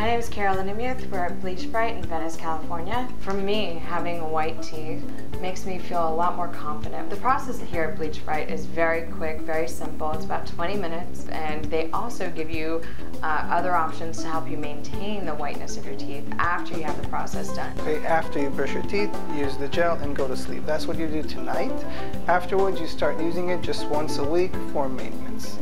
My name is Carolyn Imuth. We're at Bleach Bright in Venice, California. For me, having white teeth makes me feel a lot more confident. The process here at Bleach Bright is very quick, very simple. It's about 20 minutes, and they also give you uh, other options to help you maintain the whiteness of your teeth after you have the process done. Okay, after you brush your teeth, use the gel and go to sleep. That's what you do tonight. Afterwards, you start using it just once a week for maintenance.